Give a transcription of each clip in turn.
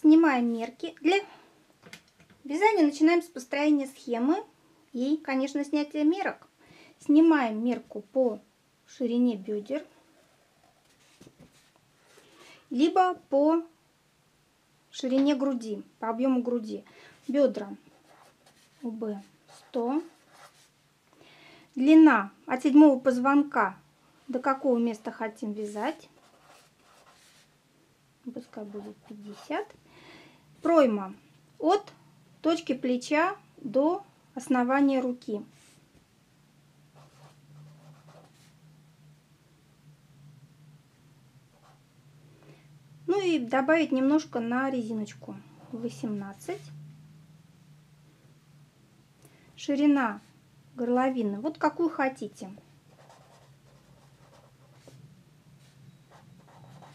Снимаем мерки. Для вязания начинаем с построения схемы и, конечно, снятия мерок. Снимаем мерку по ширине бедер, либо по ширине груди, по объему груди. Бедра УБ 100. Длина от седьмого позвонка до какого места хотим вязать. Пускай будет 50. Пройма от точки плеча до основания руки. Ну и добавить немножко на резиночку. 18. Ширина горловины, вот какую хотите.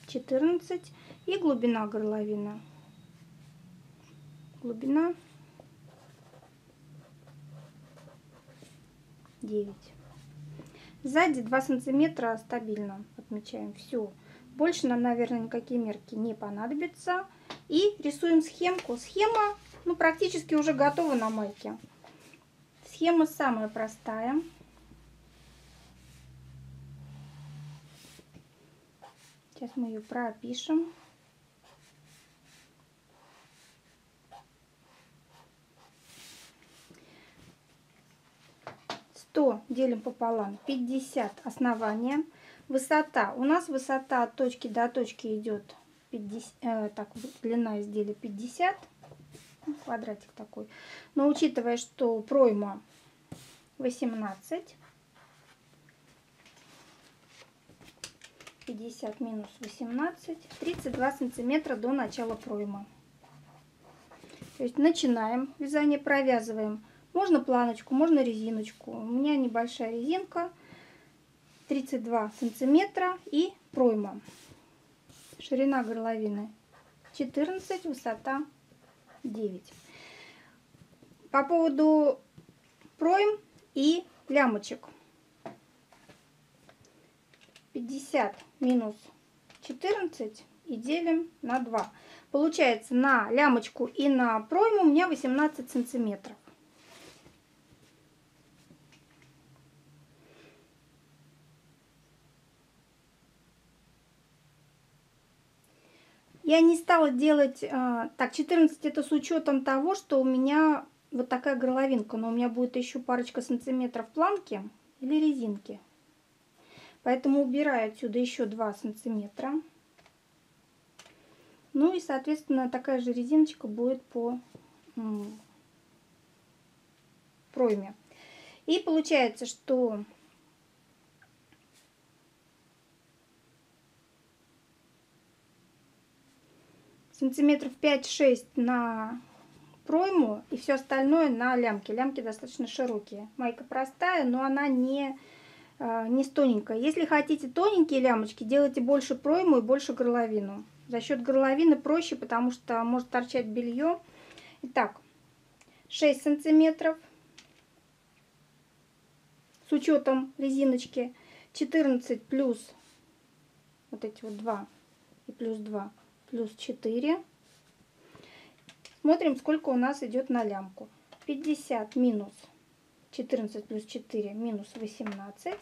14 и глубина горловины. Глубина 9. Сзади 2 сантиметра стабильно отмечаем. Все. Больше нам, наверное, никакие мерки не понадобятся. И рисуем схемку. Схема ну, практически уже готова на майке. Схема самая простая. Сейчас мы ее пропишем. Сто делим пополам, 50 основания. Высота. У нас высота от точки до точки идет 50, э, так, длина изделия 50. Ну, квадратик такой. Но учитывая, что пройма 18, 50 минус 18, 32 сантиметра до начала проймы. То есть начинаем вязание, провязываем. Можно планочку, можно резиночку. У меня небольшая резинка, 32 сантиметра и пройма. Ширина горловины 14, высота 9. По поводу пройм и лямочек. 50 минус 14 и делим на 2. Получается на лямочку и на пройму у меня 18 сантиметров. Я не стала делать, а, так, 14 это с учетом того, что у меня вот такая горловинка, но у меня будет еще парочка сантиметров планки или резинки. Поэтому убираю отсюда еще 2 сантиметра. Ну и, соответственно, такая же резиночка будет по пройме. И получается, что сантиметров 5-6 на пройму и все остальное на лямки. Лямки достаточно широкие. Майка простая, но она не, а, не тоненькая. Если хотите тоненькие лямочки, делайте больше пройму и больше горловину. За счет горловины проще, потому что может торчать белье. Итак, 6 сантиметров с учетом резиночки 14 плюс вот эти вот 2 и плюс 2 плюс 4. Смотрим, сколько у нас идет на лямку. 50 минус 14 плюс 4 минус 18.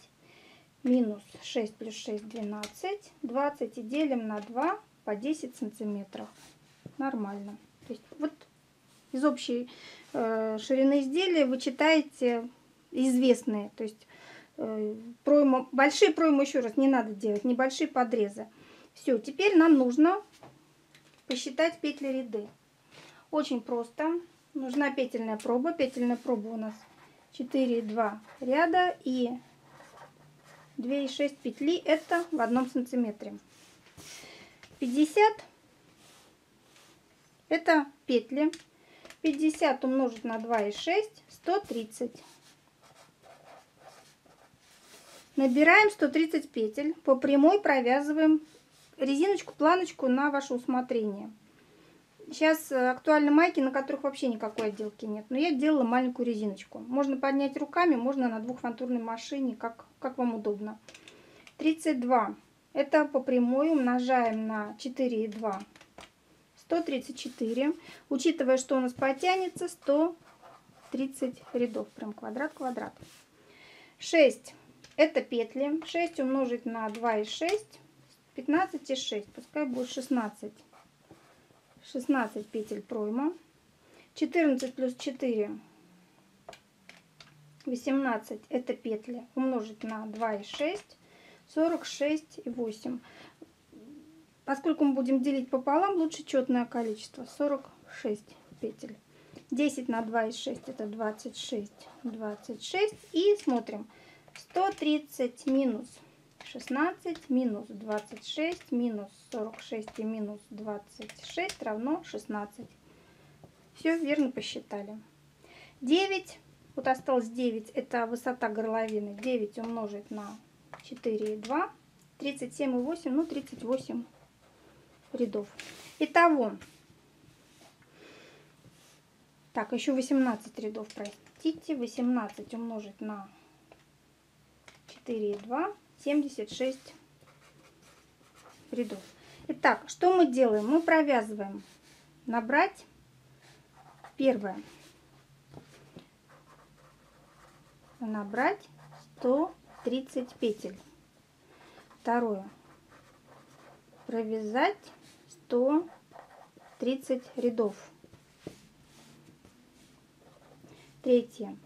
Минус 6 плюс 6 12. 20 и делим на 2 по 10 сантиметров. Нормально. То есть вот из общей э, ширины изделия вы читаете известные. То есть э, пройму, большие проймы еще раз не надо делать, небольшие подрезы. Все, теперь нам нужно посчитать петли ряды. Очень просто. Нужна петельная проба. Петельная проба у нас 4,2 ряда и 2,6 петли. Это в одном сантиметре. 50 это петли. 50 умножить на 2,6 130. Набираем 130 петель. По прямой провязываем резиночку, планочку на ваше усмотрение. Сейчас э, актуальны майки, на которых вообще никакой отделки нет. Но я делала маленькую резиночку. Можно поднять руками, можно на двухфантурной машине, как, как вам удобно. 32. Это по прямой умножаем на 4,2. 134. Учитывая, что у нас потянется 130 рядов. Прям квадрат-квадрат. 6. Это петли. 6 умножить на 2 и 6. 15 и 6. Пускай будет 16. 16 петель пройма. 14 плюс 4 18 это петли умножить на 2 и 6 46 и 8 поскольку мы будем делить пополам лучше четное количество. 46 петель. 10 на 2 и 6 это 26 26 и смотрим. 130 минус 16 минус 26 минус 46 и минус 26 равно 16 все верно посчитали 9 вот осталось 9, это высота горловины. 9 умножить на 4,2. 37,8, ну 38 рядов. Итого, так, еще 18 рядов, простите. 18 умножить на 4,2, 76 рядов. Итак, что мы делаем? Мы провязываем. Набрать первое. набрать 130 петель. Второе. Провязать 130 рядов. Третье.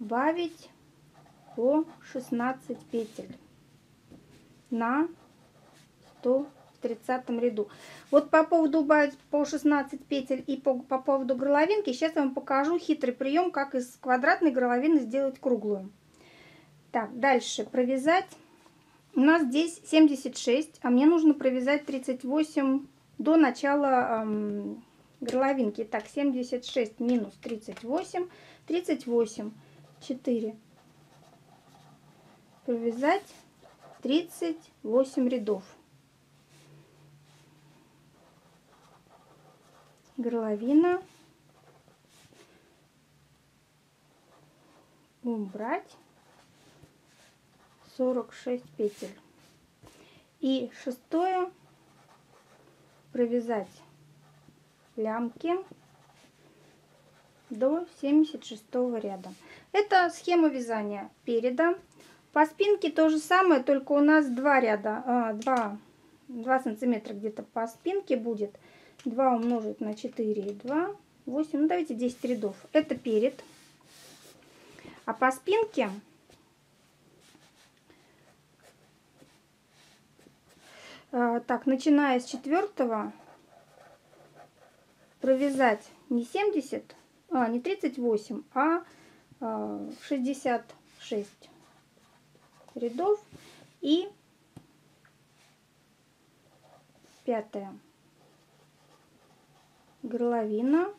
Бавить по 16 петель на 100 30 ряду. Вот по поводу по 16 петель и по, по поводу горловинки, сейчас я вам покажу хитрый прием, как из квадратной горловины сделать круглую. Так, дальше провязать. У нас здесь 76, а мне нужно провязать 38 до начала эм, горловинки. Так, 76 минус 38, 38, 4. Провязать 38 рядов. горловина, убрать 46 петель. И шестое провязать лямки до 76 ряда. Это схема вязания переда. По спинке то же самое, только у нас два ряда, 2, 2 сантиметра где-то по спинке будет. 2 умножить на 4 и 2, 8, ну давайте 10 рядов. Это перед. А по спинке э, так, начиная с четвертого провязать не 70, а, не 38, а 66 э, рядов и пятое горловина,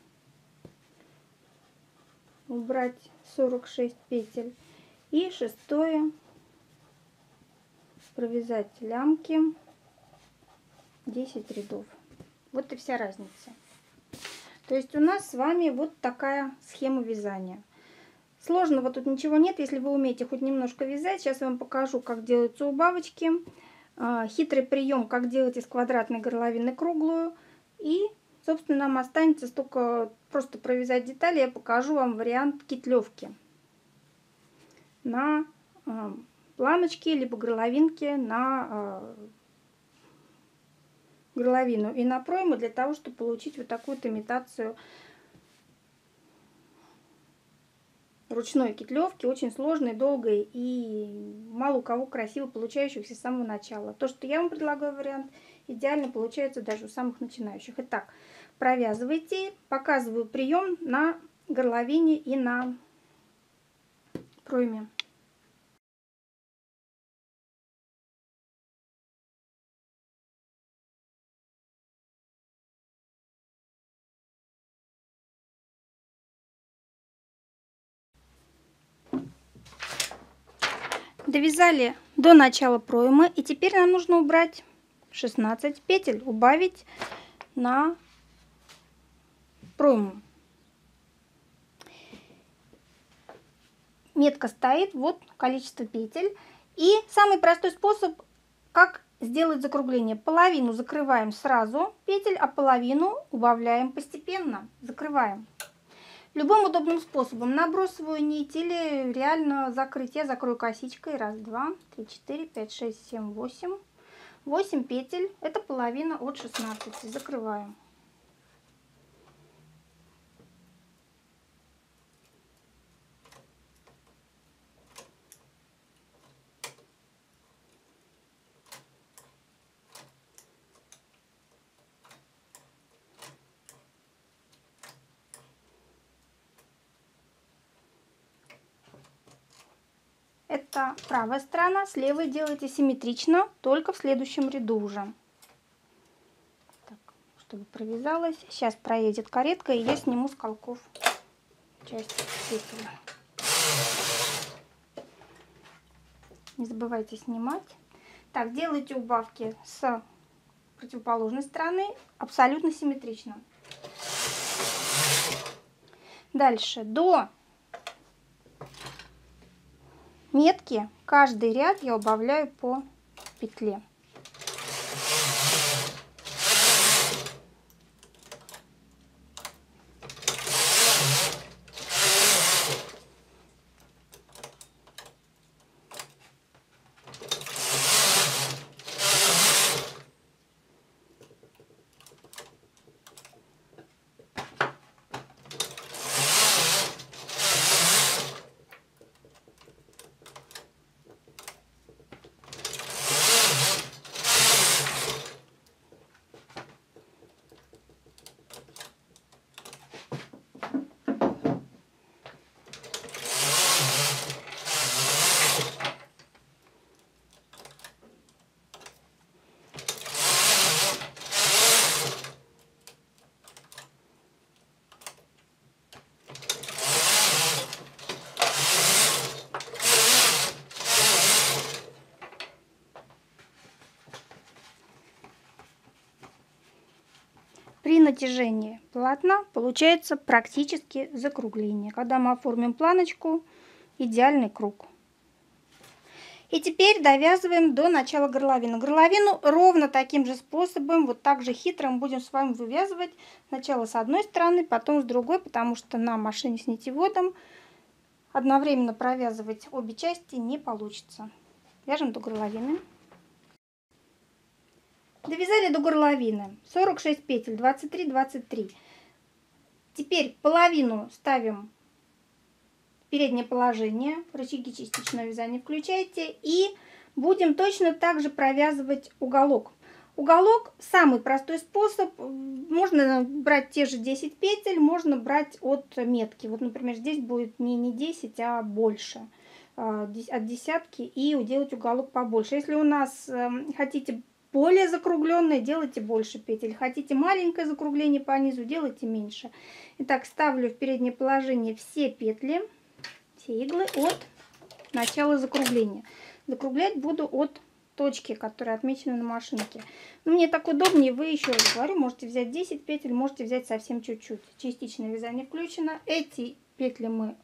убрать 46 петель и шестое провязать лямки 10 рядов. Вот и вся разница. То есть у нас с вами вот такая схема вязания. Сложного тут ничего нет, если вы умеете хоть немножко вязать. Сейчас я вам покажу, как делаются убавочки. А, хитрый прием, как делать из квадратной горловины круглую. И Собственно, нам останется только просто провязать детали. Я покажу вам вариант кетлевки на э, планочке, либо горловинке на э, горловину и на пройму для того, чтобы получить вот такую имитацию ручной кетлевки, очень сложной, долгой и мало у кого красиво получающихся с самого начала. То, что я вам предлагаю вариант, идеально получается даже у самых начинающих. Итак, провязывайте. Показываю прием на горловине и на пройме. Довязали до начала проймы и теперь нам нужно убрать 16 петель, убавить на пройму. Метка стоит, вот количество петель. И самый простой способ, как сделать закругление. Половину закрываем сразу петель, а половину убавляем постепенно. Закрываем. Любым удобным способом набросываю нить или реально закрыть. Я закрою косичкой. Раз, два, три, четыре, пять, шесть, семь, восемь. Восемь петель. Это половина от 16. Закрываю. Это правая сторона, с левой делайте симметрично, только в следующем ряду уже. Так, чтобы провязалось. Сейчас проедет каретка, и я сниму с колков часть этого. Не забывайте снимать. Так, делайте убавки с противоположной стороны абсолютно симметрично. Дальше до метки каждый ряд я убавляю по петле. Натяжении полотна получается практически закругление. Когда мы оформим планочку, идеальный круг. И теперь довязываем до начала горловины. Горловину ровно таким же способом, вот так же хитрым будем с вами вывязывать. Сначала с одной стороны, потом с другой, потому что на машине с нитеводом одновременно провязывать обе части не получится. Вяжем до горловины. Довязали до горловины. 46 петель, 23, 23. Теперь половину ставим переднее положение. Рычаги частичного вязания включайте. И будем точно так же провязывать уголок. Уголок самый простой способ. Можно брать те же 10 петель, можно брать от метки. Вот, например, здесь будет не, не 10, а больше а, от десятки и уделать уголок побольше. Если у нас эм, хотите более закругленное, делайте больше петель. Хотите маленькое закругление по низу, делайте меньше. Итак, ставлю в переднее положение все петли, все иглы от начала закругления. Закруглять буду от точки, которые отмечены на машинке. Но мне так удобнее, вы еще раз говорю, можете взять 10 петель, можете взять совсем чуть-чуть. Частичное вязание включено. Эти петли мы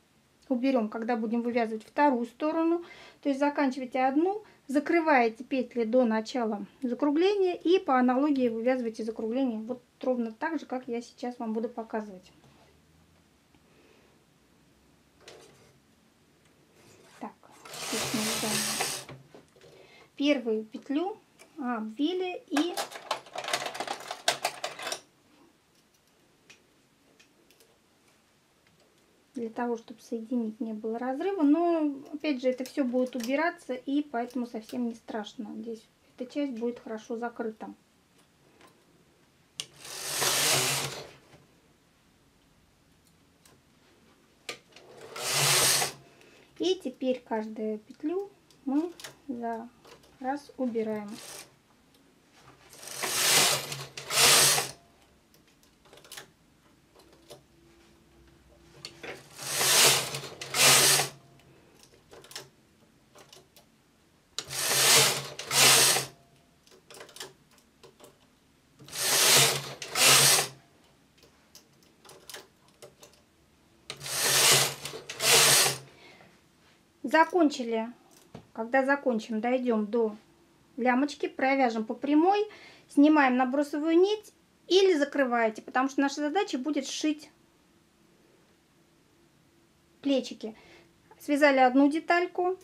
уберем, когда будем вывязывать вторую сторону. То есть заканчивайте одну, закрываете петли до начала закругления и по аналогии вывязываете закругление вот ровно так же, как я сейчас вам буду показывать. Так, первую петлю обвили и того, чтобы соединить не было разрыва. Но, опять же, это все будет убираться, и поэтому совсем не страшно. Здесь эта часть будет хорошо закрыта. И теперь каждую петлю мы за раз убираем. Закончили. Когда закончим, дойдем до лямочки, провяжем по прямой, снимаем набросовую нить или закрываете, потому что наша задача будет сшить плечики. Связали одну детальку.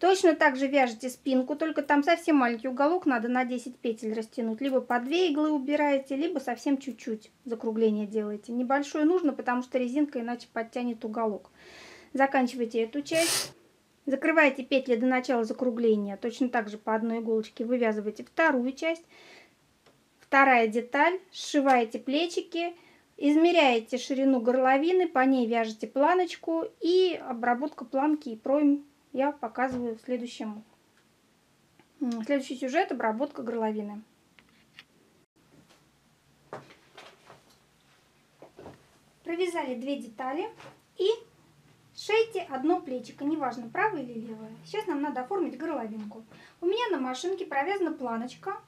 Точно так же вяжете спинку, только там совсем маленький уголок, надо на 10 петель растянуть. Либо по 2 иглы убираете, либо совсем чуть-чуть закругление делаете. Небольшое нужно, потому что резинка иначе подтянет уголок. Заканчивайте эту часть. Закрываете петли до начала закругления. Точно так же по одной иголочке вывязываете вторую часть. Вторая деталь. Сшиваете плечики. Измеряете ширину горловины, по ней вяжете планочку и обработка планки и пройм я показываю в следующем. Следующий сюжет – обработка горловины. Провязали две детали и шейте одно плечико, неважно правое или левое. Сейчас нам надо оформить горловинку. У меня на машинке провязана планочка.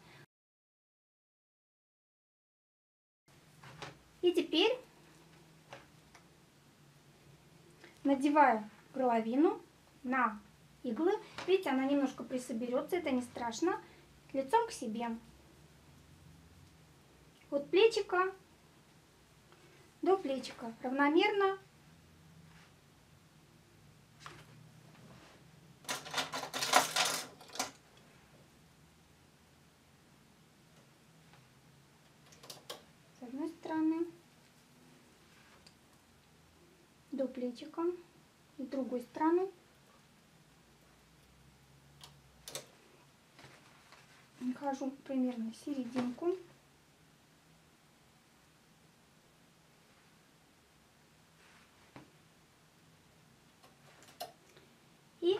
И теперь надеваю горловину на иглы. Видите, она немножко присоберется, это не страшно. Лицом к себе. От плечика до плечика равномерно с одной стороны до плечика с другой стороны нахожу примерно серединку. И,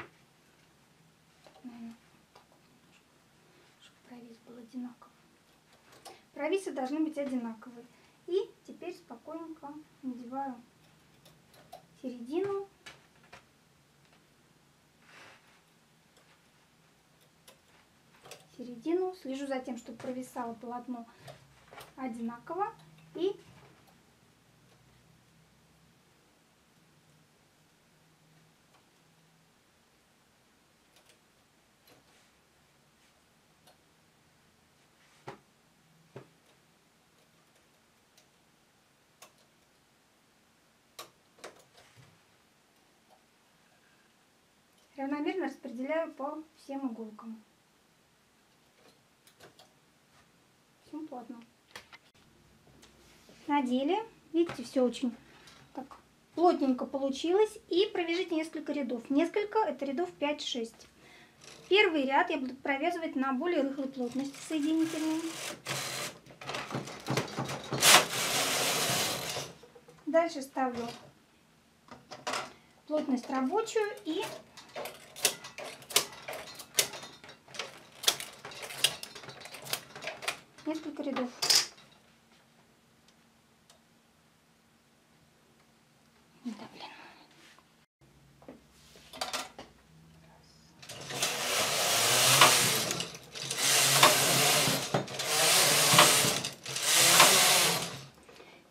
чтобы провис был одинаковый. Провисы должны быть одинаковые. И теперь спокойненько надеваю середину середину. Слежу за тем, чтобы провисало полотно одинаково. И равномерно распределяю по всем иголкам. Всем плотно. Надели. Видите, все очень так плотненько получилось. И провяжите несколько рядов. Несколько, это рядов 5-6. Первый ряд я буду провязывать на более рыхлой плотности соединительной. Дальше ставлю плотность рабочую и несколько рядов. Да, блин.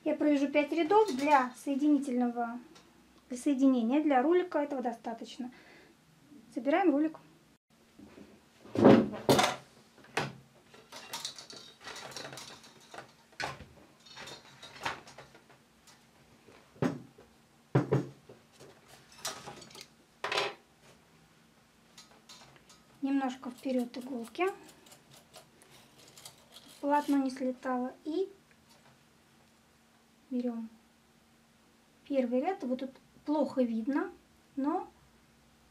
Я провяжу 5 рядов для соединительного для соединения. Для ролика этого достаточно. Собираем ролик. Немножко вперед иголки, полотно не слетало. И берем первый ряд. Вот тут плохо видно, но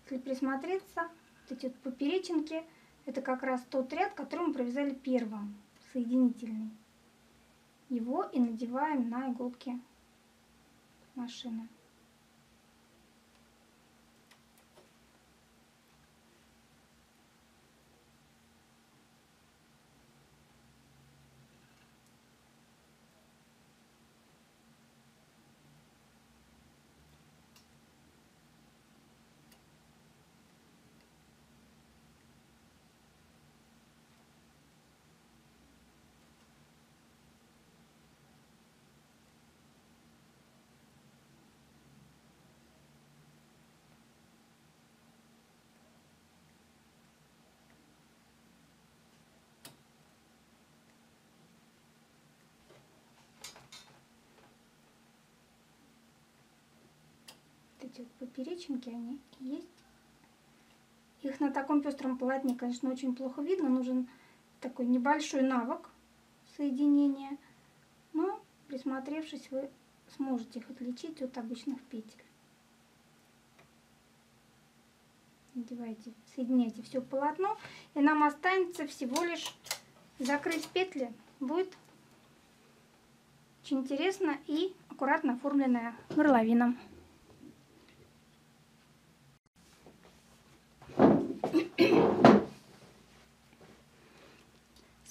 если присмотреться, вот эти вот поперечинки, это как раз тот ряд, который мы провязали первым, соединительный. Его и надеваем на иголки машины. Эти поперечинки, они есть. Их на таком пестром полотне, конечно, очень плохо видно. Нужен такой небольшой навык соединения. Но, присмотревшись, вы сможете их отличить от обычных петель. Надевайте, соединяйте все полотно. И нам останется всего лишь закрыть петли. Будет очень интересно и аккуратно оформленная горловина.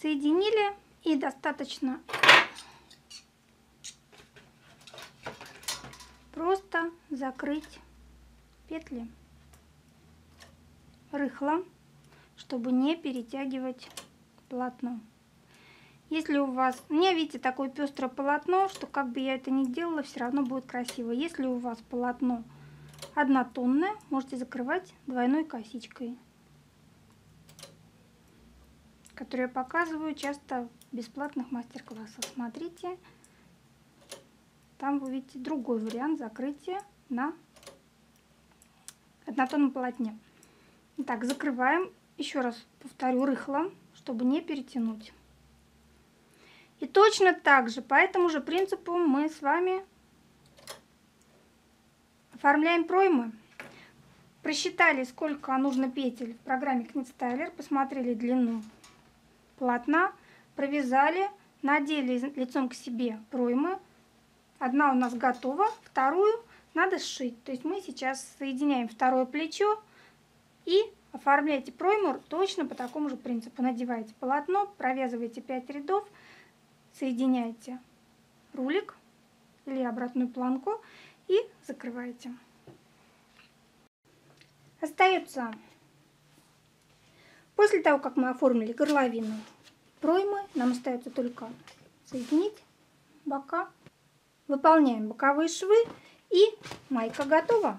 Соединили и достаточно просто закрыть петли рыхло, чтобы не перетягивать полотно. Если у вас, у меня, видите, такое пестрое полотно, что как бы я это ни делала, все равно будет красиво. Если у вас полотно однотонное, можете закрывать двойной косичкой, которую я показываю часто в бесплатных мастер-классах. Смотрите, там вы видите другой вариант закрытия на однотонном полотне. Так, закрываем. Еще раз повторю, рыхло, чтобы не перетянуть. И точно так же, по этому же принципу мы с вами оформляем проймы. Просчитали, сколько нужно петель в программе Knit посмотрели длину полотна, провязали, надели лицом к себе проймы. Одна у нас готова, вторую надо сшить. То есть мы сейчас соединяем второе плечо и оформляйте пройму точно по такому же принципу. Надеваете полотно, провязываете 5 рядов, соединяете рулик или обратную планку и закрываете. Остается, после того, как мы оформили горловину проймы, нам остается только соединить бока. Выполняем боковые швы и майка готова.